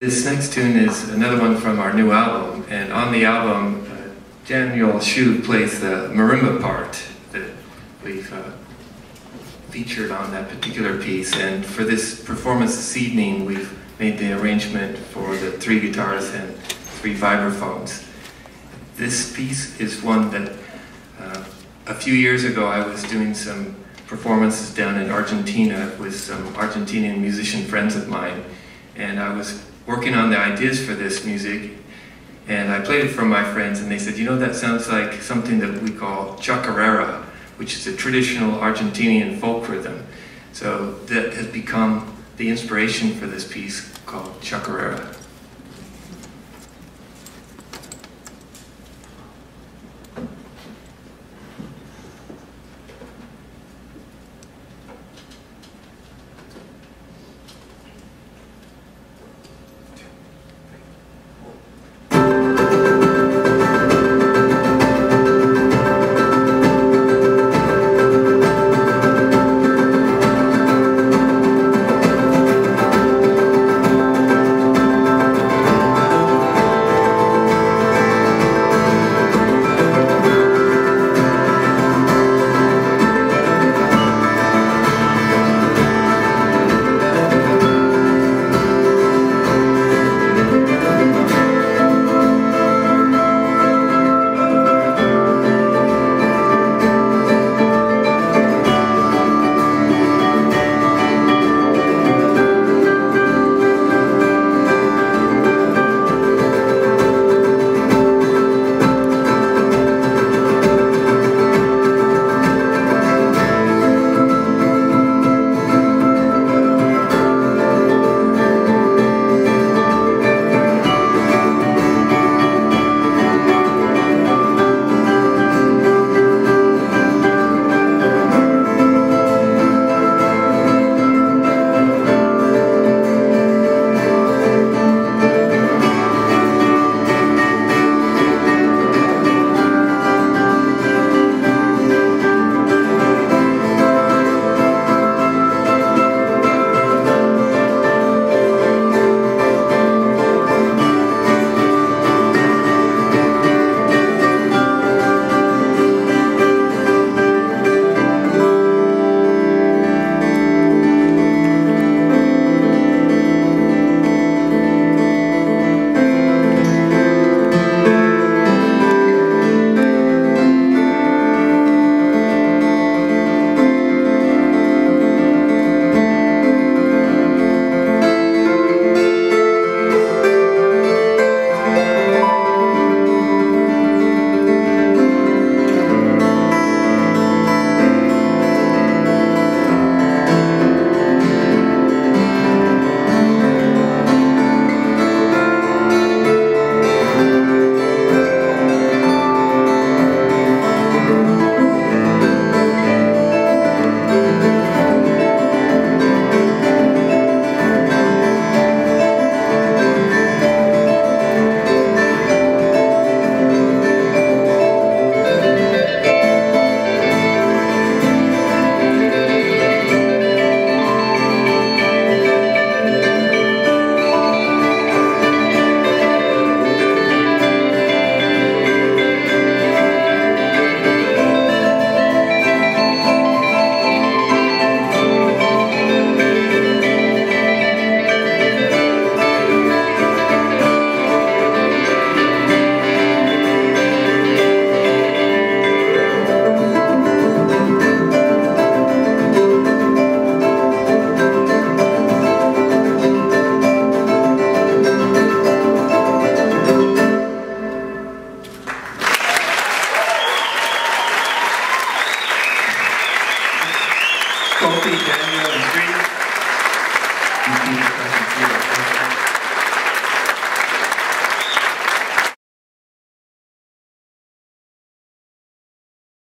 This next tune is another one from our new album, and on the album, uh, Daniel Shiu plays the marimba part that we've uh, featured on that particular piece. And for this performance this evening, we've made the arrangement for the three guitars and three vibraphones. This piece is one that uh, a few years ago I was doing some performances down in Argentina with some Argentinian musician friends of mine, and I was working on the ideas for this music, and I played it for my friends, and they said, you know, that sounds like something that we call chacarera, which is a traditional Argentinian folk rhythm. So that has become the inspiration for this piece called chacarera. Daniel, and